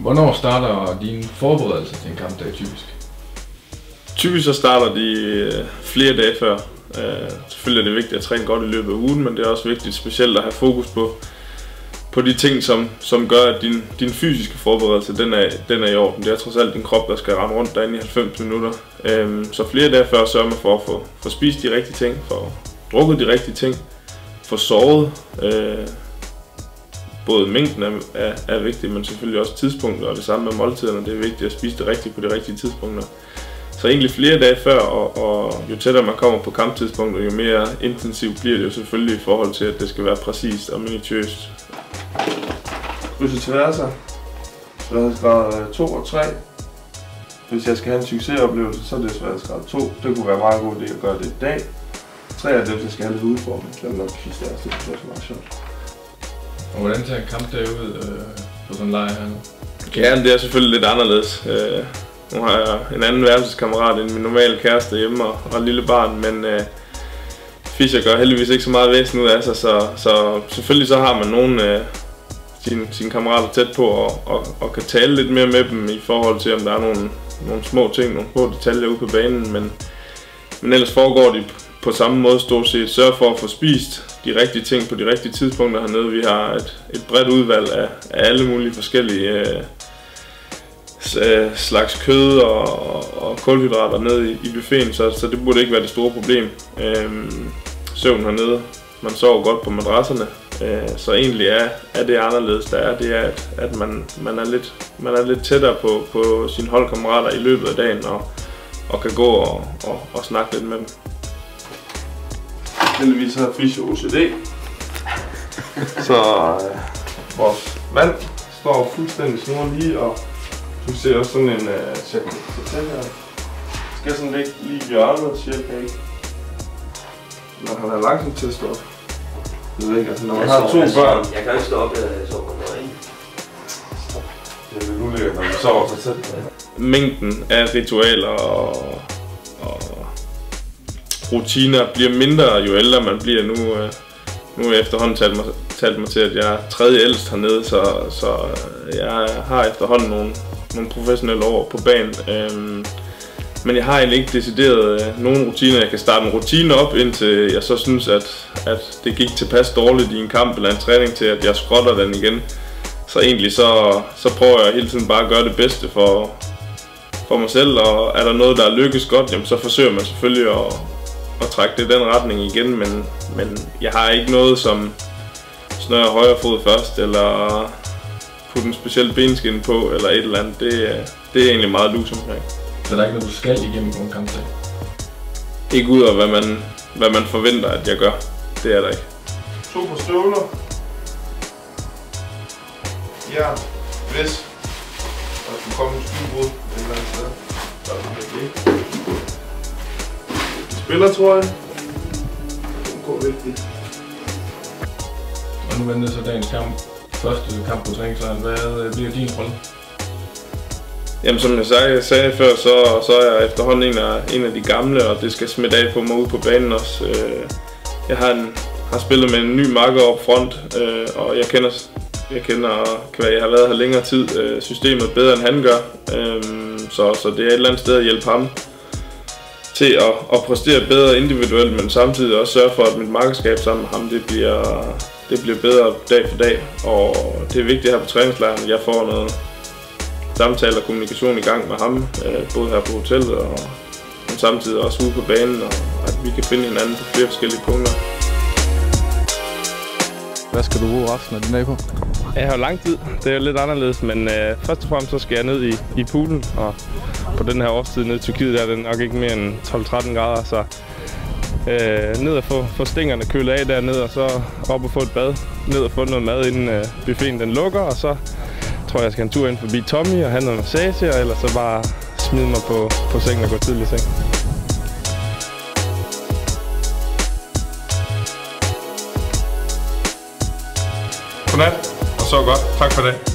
Hvornår starter din forberedelse til en kampdag typisk? Typisk så starter de øh, flere dage før. Øh, selvfølgelig er det vigtigt at træne godt i løbet af ugen, men det er også vigtigt specielt at have fokus på, på de ting, som, som gør, at din, din fysiske forberedelse den er, den er i orden. Det er trods alt din krop, der skal ramme rundt derinde i 90 minutter. Øh, så flere dage før sørger man for at få, få spist de rigtige ting, for drukket de rigtige ting, få sovet. Øh, både mængden er, er, er vigtig, men selvfølgelig også tidspunktet, og det samme med måltiderne. Det er vigtigt at spise det rigtigt på de rigtige tidspunkter. Så egentlig flere dage før, og, og jo tættere man kommer på kamptidspunktet, jo mere intensivt bliver det jo selvfølgelig i forhold til, at det skal være præcist og minutiøst. Krydse tværser, sværhedsgrad øh, 2 og 3. Hvis jeg skal have en succesoplevelse, så er det sværhedsgrad 2. Det kunne være meget god idé at gøre det i dag. 3 det dem, jeg skal have lidt udfordring, Det er nok synes, det er også meget sjovt. Og hvordan ser en kampdag ud øh, på sådan en lejr her nu? Ja, det er selvfølgelig lidt anderledes. Øh, nu har jeg en anden værelseskammerat end min normale kæreste hjemme og, og et lille barn, men øh, Fischer gør heldigvis ikke så meget væsen ud af sig, så, så selvfølgelig så har man nogle øh, sine, sine kammerater tæt på og, og, og kan tale lidt mere med dem i forhold til, om der er nogle, nogle små ting, nogle små detaljer ude på banen, men, men ellers foregår de på samme måde stort set. Sørg for at få spist de rigtige ting på de rigtige tidspunkter hernede. Vi har et, et bredt udvalg af, af alle mulige forskellige øh, øh slags kød og, og kulhydrater nede i, i buffeten, så, så det burde ikke være det store problem. Øh, søvn hernede, man sover godt på madrasserne, øh, så egentlig er, er det anderledes, der er, det er, at, at man, man, er lidt, man er lidt tættere på, på sine holdkammerater i løbet af dagen og, og kan gå og, og, og snakke lidt med dem. Heldigvis har Fischer OCD. Så øh, vores vand står fuldstændig snor lige, og du ser også sådan en øh, sæt her. Skal sådan ligge lige i hjørnet, cirka ikke? Når han er langsomt til at stå op. Jeg ved ikke, altså når man har to børn. Jeg kan ikke stå op, jeg sover på ikke? Det er lidt ulækkert, når man sover så tæt. Mængden af ritualer og rutiner bliver mindre, jo ældre man bliver. Nu, øh, nu er jeg efterhånden talt mig, talt mig til, at jeg er tredje ældst hernede, så, så øh, jeg har efterhånden nogle, nogle professionelle år på banen. Øhm, men jeg har egentlig ikke decideret øh, nogen rutiner. Jeg kan starte en rutine op, indtil jeg så synes, at, at det gik tilpas dårligt i en kamp eller en træning til, at jeg skrotter den igen. Så egentlig så, så prøver jeg hele tiden bare at gøre det bedste for, for mig selv, og er der noget, der lykkes godt, jamen, så forsøger man selvfølgelig at, at trække det den retning igen, men, men jeg har ikke noget som snører højre fod først, eller putte en speciel benskin på, eller et eller andet. Det, det er egentlig meget lus omkring. Så der er ikke noget, du skal igennem på en kampdag? Ikke ud af, hvad man, hvad man forventer, at jeg gør. Det er der ikke. To på støvler. Ja, hvis der skulle komme en skydbrud et eller andet sted, så er det ikke. Spillertrøje. Den går vigtigt. Og nu venter så dagens kamp. Første kamp på træningslejren. Hvad øh, bliver din rolle? Jamen som jeg sagde, sagde før, så, så er jeg efterhånden en af, en af de gamle, og det skal smitte af på mig ude på banen også. Øh, jeg har, en, har spillet med en ny makker op front, øh, og jeg kender, jeg kender, hvad jeg har været her længere tid, systemet bedre end han gør. Så, så det er et eller andet sted at hjælpe ham til at, at præstere bedre individuelt, men samtidig også sørge for, at mit markedskab sammen med ham, det bliver, det bliver bedre dag for dag. Og det er vigtigt her på træningslejren, at jeg får noget samtale og kommunikation i gang med ham, øh, både her på hotellet og men samtidig også ude på banen, og at vi kan finde hinanden på flere forskellige punkter. Hvad skal du bruge resten af din dag på? Jeg har lang tid. Det er lidt anderledes, men øh, først og fremmest så skal jeg ned i, i poolen, og på den her årstid nede i Tyrkiet der er det nok ikke mere end 12-13 grader, så øh, ned og få, få stingerne kølet af dernede, og så op og få et bad, ned og få noget mad, inden øh, buffeten den lukker, og så tror jeg, jeg skal en tur ind forbi Tommy og have noget massage, og ellers så bare smide mig på, på sengen og gå tidligt i seng. Godnat, svo gott, takk fyrir.